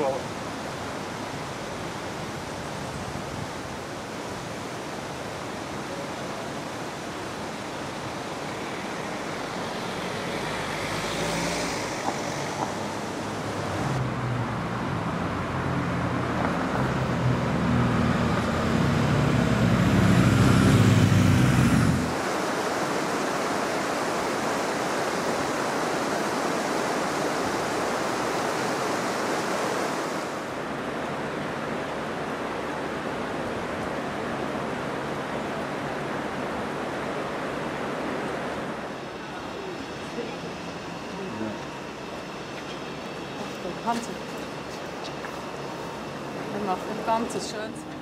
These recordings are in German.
equal Hans. Wir machen ein ganzes schönes.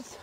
guys.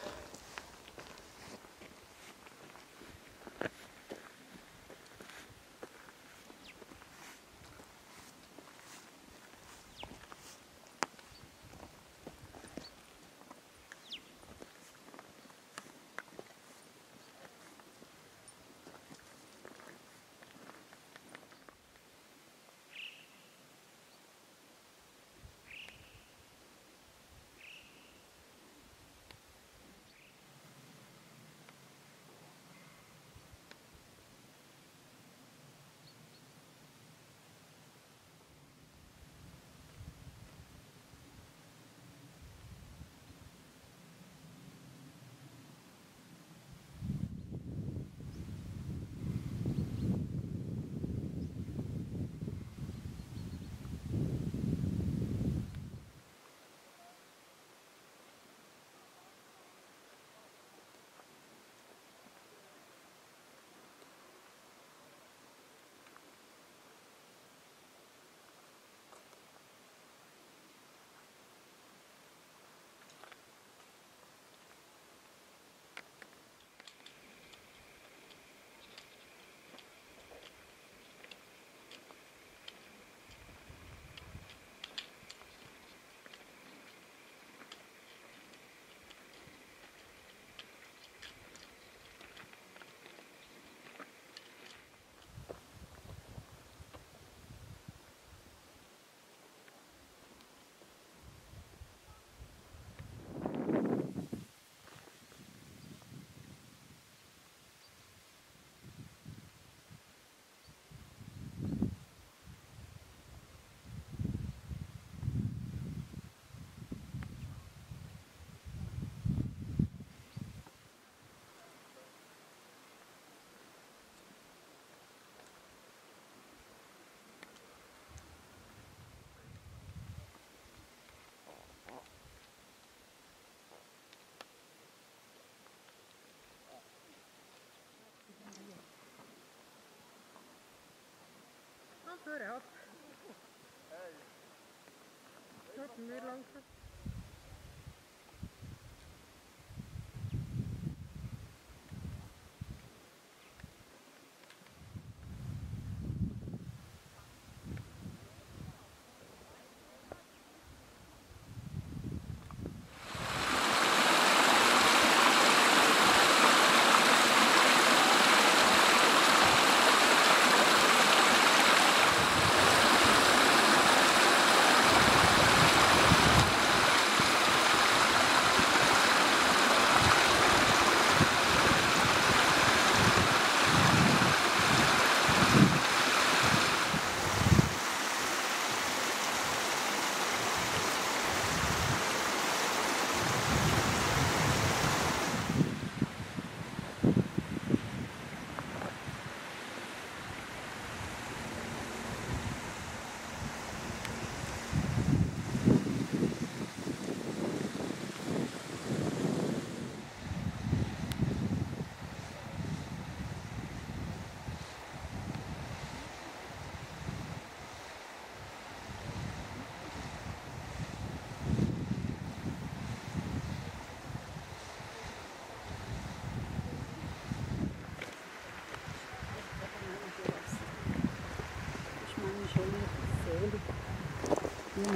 før jeg opp. Hørte mye langt.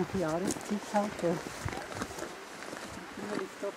Nach Jahreszeit halt. Ja. Ist doch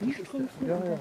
Nicht. Ja, ja.